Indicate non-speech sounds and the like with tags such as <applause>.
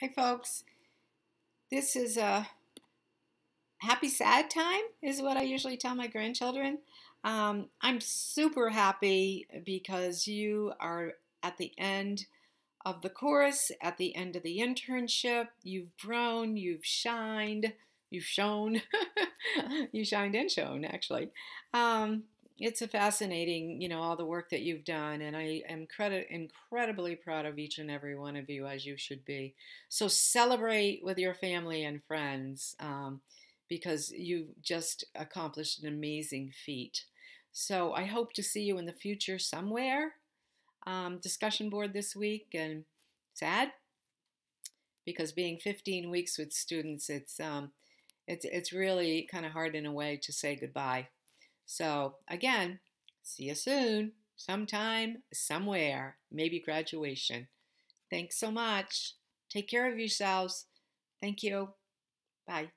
Hi, folks. This is a happy, sad time, is what I usually tell my grandchildren. Um, I'm super happy because you are at the end of the course, at the end of the internship. You've grown, you've shined, you've shown, <laughs> you shined and shown, actually. Um, it's a fascinating, you know, all the work that you've done, and I am credit incredibly proud of each and every one of you, as you should be. So celebrate with your family and friends um, because you've just accomplished an amazing feat. So I hope to see you in the future somewhere. Um, discussion board this week, and sad because being 15 weeks with students, it's um, it's it's really kind of hard in a way to say goodbye. So, again, see you soon, sometime, somewhere, maybe graduation. Thanks so much. Take care of yourselves. Thank you. Bye.